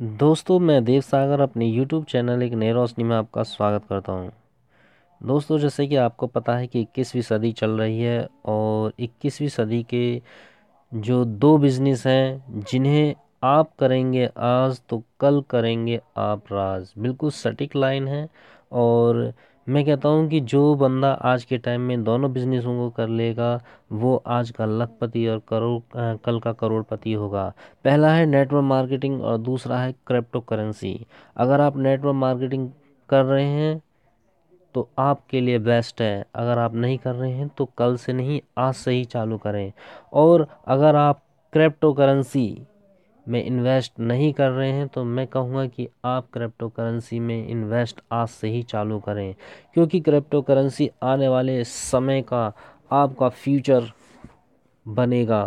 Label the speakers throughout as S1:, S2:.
S1: दोस्तों, मैं देव सागर अपने यूट्यूब चैनल एक नई रोशनी में आपका स्वागत करता हूँ। दोस्तों, जैसे कि आपको पता है कि इक्कीसवीं सदी चल रही है और इक्कीसवीं सदी के जो दो बिज़नेस हैं, जिन्हें आप करेंगे आज तो कल करेंगे आप राज बिल्कुल सटीक लाइन है और मैं कहता हूँ कि जो बंदा आज के टाइम में दोनों बिजनेसों को कर लेगा, वो आज का लखपति और करोड़ कल का करोड़पति होगा। पहला है नेटवर्क मार्केटिंग और दूसरा है क्रिप्टो करेंसी अगर आप नेटवर्क मार्केटिंग कर रहे हैं तो आपके लिए बेस्ट है। अगर आप नहीं कर रहे हैं तो कल से नहीं, आज से ही चालू करें। और अगर आप क्रिप्टो करेंसी में इन्वेस्ट नहीं कर रहे हैं तो मैं कहूँगा कि आप क्रिप्टो करेंसी में इन्वेस्ट आज से ही चालू करें। क्योंकि क्रिप्टो करेंसी आने वाले समय का आपका फ्यूचर बनेगा।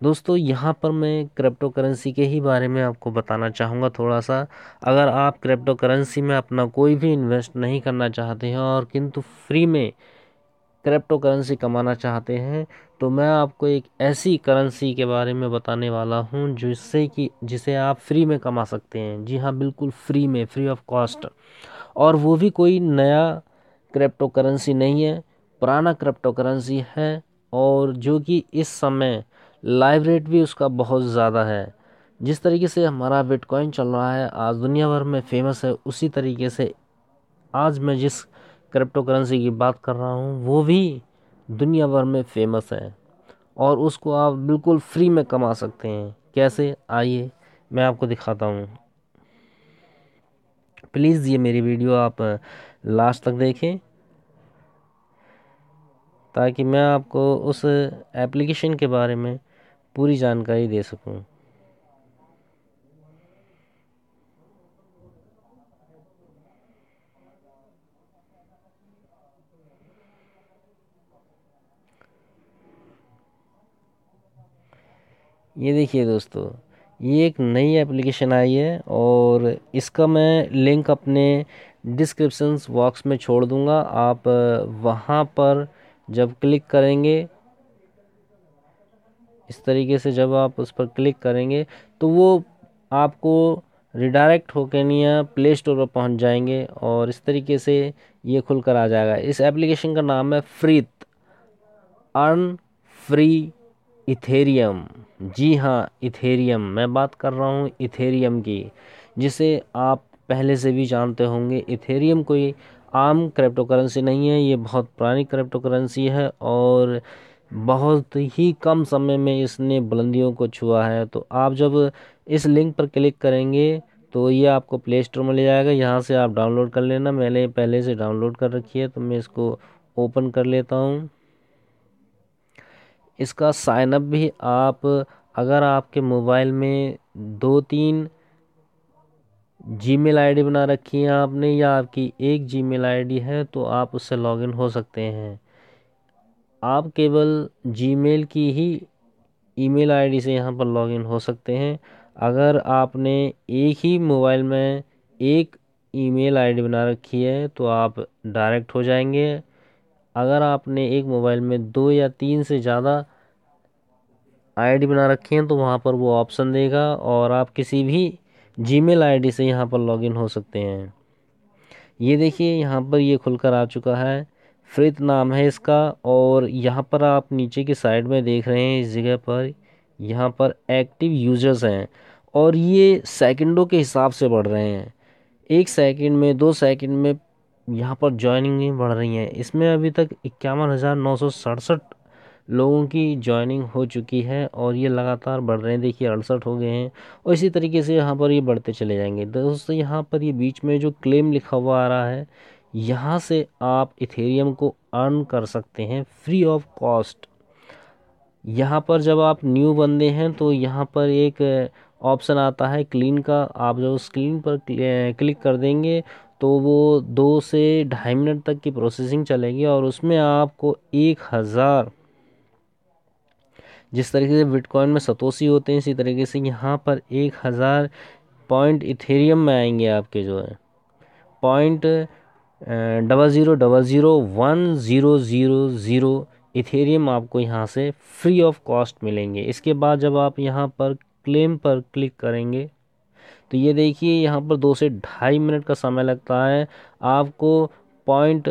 S1: दोस्तों, यहाँ पर मैं क्रिप्टो करेंसी के ही बारे में आपको बताना चाहूँगा थोड़ा सा अगर आप क्रिप्टो करेंसी में अपना कोई भी इन्वेस्ट नहीं करना चाहते हैं और किंतु फ्री में क्रिप्टो करेंसी कमाना चाहते हैं तो मैं आपको एक ऐसी करेंसी के बारे में बताने वाला हूँ जिससे कि, जिसे आप फ्री में कमा सकते हैं। जी हाँ बिल्कुल फ्री में फ्री ऑफ़ कॉस्ट और वो भी कोई नया क्रिप्टो करेंसी नहीं है, पुराना क्रिप्टो करेंसी है, और जो कि इस समय लाइव रेट भी उसका बहुत ज़्यादा है। जिस तरीके से हमारा बिटकॉइन चल रहा है, आज दुनिया भर में फ़ेमस है, उसी तरीके से आज मैं जिस क्रिप्टो करेंसी की बात कर रहा हूँ, वो भी दुनिया भर में फ़ेमस है। और उसको आप बिल्कुल फ्री में कमा सकते हैं। कैसे? आइए, मैं आपको दिखाता हूँ। प्लीज़ ये मेरी वीडियो आप लास्ट तक देखें। ताकि मैं आपको उस एप्लीकेशन के बारे में पूरी जानकारी दे सकूँ। ये देखिए दोस्तों, ये एक नई एप्लीकेशन आई है और इसका मैं लिंक अपने डिस्क्रिप्शन बॉक्स में छोड़ दूँगा। आप वहाँ पर जब क्लिक करेंगे, इस तरीके से जब आप उस पर क्लिक करेंगे तो वो आपको रिडायरेक्ट होकर प्ले स्टोर पर पहुँच जाएँगे और इस तरीके से ये खुल कर आ जाएगा। इस एप्लीकेशन का नाम है फ्रीत अर्न फ्री इथेरियम जी हाँ इथेरियम मैं बात कर रहा हूँ इथेरियम की, जिसे आप पहले से भी जानते होंगे। इथेरियम कोई आम क्रिप्टो करेंसी नहीं है, ये बहुत पुरानी क्रिप्टो करेंसी है और बहुत ही कम समय में इसने बुलंदियों को छुआ है। तो आप जब इस लिंक पर क्लिक करेंगे तो ये आपको प्ले स्टोर में ले जाएगा। यहाँ से आप डाउनलोड कर लेना। मैंने पहले से डाउनलोड कर रखी है तो मैं इसको ओपन कर लेता हूँ। इसका साइनअप भी आप, अगर आपके मोबाइल में दो तीन जीमेल आईडी बना रखी है आपने, या आपकी एक जीमेल आईडी है तो आप उससे लॉगिन हो सकते हैं। आप केवल जीमेल की ही ईमेल आईडी से यहाँ पर लॉगिन हो सकते हैं। अगर आपने एक ही मोबाइल में एक ईमेल आईडी बना रखी है तो आप डायरेक्ट हो जाएँगे। अगर आपने एक मोबाइल में दो या तीन से ज़्यादा आईडी बना रखी हैं तो वहाँ पर वो ऑप्शन देगा और आप किसी भी जीमेल आईडी से यहाँ पर लॉगिन हो सकते हैं। ये देखिए, यहाँ पर ये खुलकर आ चुका है। फ्रित नाम है इसका, और यहाँ पर आप नीचे की साइड में देख रहे हैं इस जगह पर, यहाँ पर एक्टिव यूज़र्स हैं, और ये सेकंडों के हिसाब से बढ़ रहे हैं। एक सेकंड में, दो सेकंड में यहाँ पर ज्वाइनिंग बढ़ रही हैं। इसमें अभी तक इक्यावन हज़ार नौ सौ सड़सठ लोगों की ज्वाइनिंग हो चुकी है, और ये लगातार बढ़ रहे हैं। देखिए, अड़सठ हो गए हैं, और इसी तरीके से यहाँ पर ये बढ़ते चले जाएँगे। दोस्तों, यहाँ पर ये बीच में जो क्लेम लिखा हुआ आ रहा है यहाँ से आप इथेरियम को अर्न कर सकते हैं फ्री ऑफ़ कॉस्ट यहाँ पर जब आप न्यू बंदे हैं तो यहाँ पर एक ऑप्शन आता है क्लीन का। आप जब स्क्रीन पर क्लिक कर देंगे तो वो दो से ढाई मिनट तक की प्रोसेसिंग चलेगी और उसमें आपको एक हज़ार। जिस तरीके से बिटकॉइन में सतोसी होते हैं, इसी तरीके से यहाँ पर एक हज़ार पॉइंट इथेरियम में आएँगे आपके जो है। Point double zero double zero one zero zero zero Ethereum आपको यहाँ से फ्री ऑफ़ कॉस्ट मिलेंगे। इसके बाद जब आप यहाँ पर क्लेम पर क्लिक करेंगे तो ये देखिए यहाँ पर दो से ढाई मिनट का समय लगता है। आपको point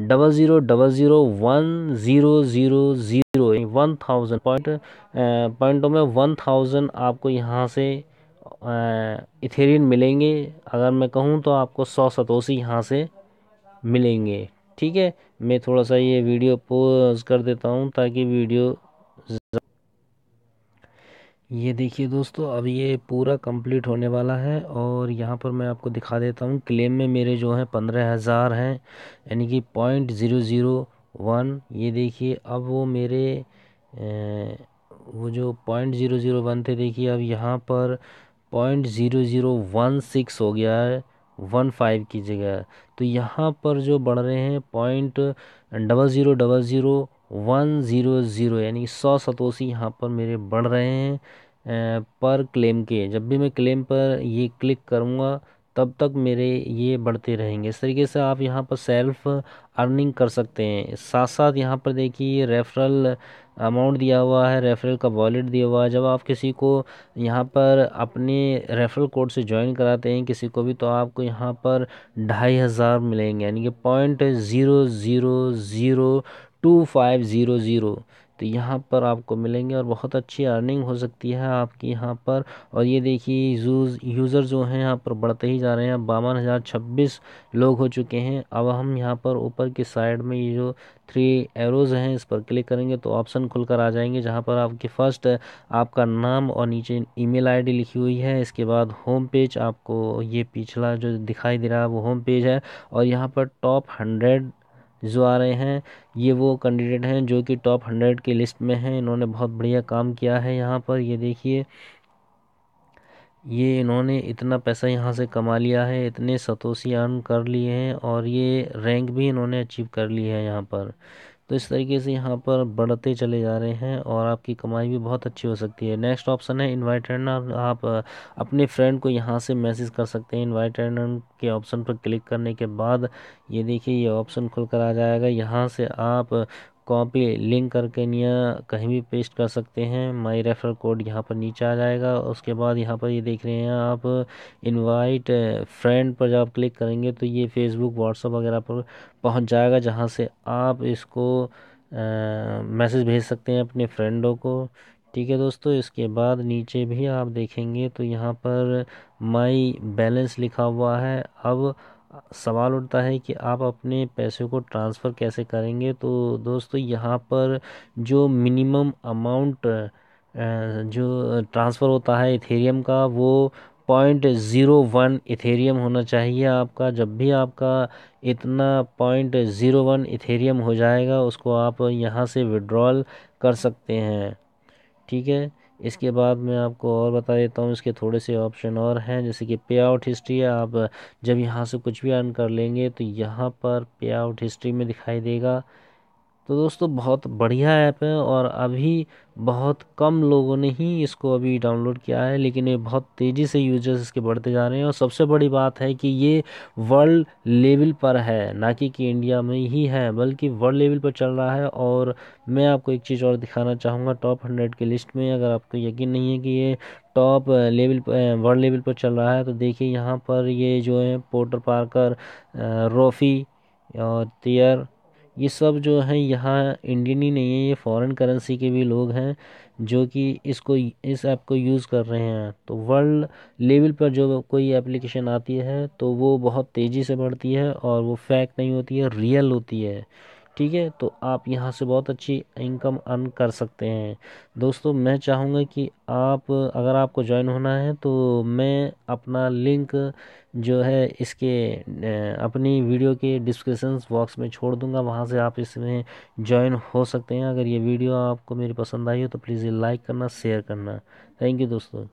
S1: double zero double zero one zero zero zero one thousand point पॉइंटों में वन थाउज़ेंड आपको यहाँ से इथेरियन मिलेंगे। अगर मैं कहूँ तो आपको सौ सतोसी यहाँ से मिलेंगे। ठीक है? मैं थोड़ा सा ये वीडियो पोज कर देता हूँ ताकि वीडियो ये देखिए दोस्तों अब ये पूरा कंप्लीट होने वाला है और यहाँ पर मैं आपको दिखा देता हूँ क्लेम में मेरे जो हैं पंद्रह हज़ार हैं यानी कि पॉइंट ज़ीरो ज़ीरो वन। ये देखिए अब वो मेरे ए, वो जो पॉइंट ज़ीरो ज़ीरो वन थे देखिए अब यहाँ पर point zero zero one six हो गया है, वन फाइव की जगह तो यहाँ पर जो बढ़ रहे हैं, point double zero double zero one zero zero, यानी सौ सतोसी यहाँ पर मेरे बढ़ रहे हैं पर क्लेम के जब भी मैं क्लेम पर ये क्लिक करूँगा तब तक मेरे ये बढ़ते रहेंगे। इस तरीके से आप यहाँ पर सेल्फ अर्निंग कर सकते हैं। साथ साथ यहाँ पर देखिए रेफरल अमाउंट दिया हुआ है रेफरल का वॉलेट दिया हुआ है। जब आप किसी को यहाँ पर अपने रेफरल कोड से ज्वाइन कराते हैं, किसी को भी तो आपको यहाँ पर ढाई हज़ार मिलेंगे। यानी कि point zero zero zero two five zero zero तो यहाँ पर आपको मिलेंगे और बहुत अच्छी अर्निंग हो सकती है आपकी यहाँ पर। और ये देखिए यूज़ यूज़र जो हैं यहाँ पर बढ़ते ही जा रहे हैं। बावन हज़ार छब्बीस लोग हो चुके हैं। अब हम यहाँ पर ऊपर की साइड में ये जो थ्री एरोज़ हैं, इस पर क्लिक करेंगे तो ऑप्शन खुलकर आ जाएँगे, जहाँ पर आपके फ़र्स्ट आपका नाम और नीचे ईमेल आईडी लिखी हुई है। इसके बाद होम पेज आपको ये पिछला जो दिखाई दे रहा है, वो होम पेज है। और यहाँ पर टॉप हंड्रेड जो आ रहे हैं, ये वो कैंडिडेट हैं जो कि टॉप हंड्रेड की लिस्ट में हैं। इन्होंने बहुत बढ़िया काम किया है यहाँ पर। ये देखिए ये इन्होंने इतना पैसा यहाँ से कमा लिया है, इतने सतोशी अर्न कर लिए हैं और ये रैंक भी इन्होंने अचीव कर ली है यहाँ पर। तो इस तरीके से यहाँ पर बढ़ते चले जा रहे हैं और आपकी कमाई भी बहुत अच्छी हो सकती है। नेक्स्ट ऑप्शन है इनवाइट टर्नर आप अपने फ्रेंड को यहाँ से मैसेज कर सकते हैं। इनवाइट टर्नर के ऑप्शन पर क्लिक करने के बाद ये देखिए ये ऑप्शन खुलकर आ जाएगा। यहाँ से आप कॉपी लिंक करके निया कहीं भी पेस्ट कर सकते हैं। माई रेफर कोड यहाँ पर नीचे आ जाएगा। उसके बाद यहाँ पर ये यह देख रहे हैं आप इनवाइट फ्रेंड पर जब आप क्लिक करेंगे तो ये फेसबुक व्हाट्सअप वगैरह पर पहुँच जाएगा, जहाँ से आप इसको मैसेज भेज सकते हैं अपने फ्रेंडों को। ठीक है दोस्तों, इसके बाद नीचे भी आप देखेंगे तो यहाँ पर माई बैलेंस लिखा हुआ है। अब सवाल उठता है कि आप अपने पैसे को ट्रांसफ़र कैसे करेंगे? तो दोस्तों, यहाँ पर जो मिनिमम अमाउंट जो ट्रांसफ़र होता है इथेरियम का, वो पॉइंट ज़ीरो वन इथेरियम होना चाहिए आपका। जब भी आपका इतना पॉइंट ज़ीरो वन इथेरियम हो जाएगा, उसको आप यहाँ से विड्रॉल कर सकते हैं। ठीक है? इसके बाद मैं आपको और बता देता हूँ, इसके थोड़े से ऑप्शन और हैं, जैसे कि पे आउट हिस्ट्री है, आप जब यहाँ से कुछ भी अर्न कर लेंगे तो यहाँ पर पे आउट हिस्ट्री में दिखाई देगा। तो दोस्तों, बहुत बढ़िया ऐप है और अभी बहुत कम लोगों ने ही इसको अभी डाउनलोड किया है, लेकिन ये बहुत तेज़ी से यूज़र्स इसके बढ़ते जा रहे हैं। और सबसे बड़ी बात है कि ये वर्ल्ड लेवल पर है, ना कि कि इंडिया में ही है, बल्कि वर्ल्ड लेवल पर चल रहा है। और मैं आपको एक चीज़ और दिखाना चाहूँगा, टॉप हंड्रेड की लिस्ट में अगर आपको यकीन नहीं है कि ये टॉप लेवल वर्ल्ड लेवल पर चल रहा है तो देखिए यहाँ पर ये जो है पोर्टर पार्कर रोफ़ी और टियर ये सब जो है, यहाँ इंडियन ही नहीं है, ये फॉरेन करेंसी के भी लोग हैं, जो कि इसको, इस ऐप को यूज़ कर रहे हैं। तो वर्ल्ड लेवल पर जो कोई एप्लीकेशन आती है तो वो बहुत तेज़ी से बढ़ती है और वो फैक नहीं होती है रियल होती है। ठीक है? तो आप यहाँ से बहुत अच्छी इनकम अर्न कर सकते हैं। दोस्तों, मैं चाहूँगा कि आप, अगर आपको ज्वाइन होना है तो मैं अपना लिंक जो है इसके अपनी वीडियो के डिस्क्रिप्शन बॉक्स में छोड़ दूँगा। वहाँ से आप इसमें ज्वाइन हो सकते हैं। अगर ये वीडियो आपको मेरी पसंद आई हो तो प्लीज़ लाइक करना शेयर करना। थैंक यू दोस्तों।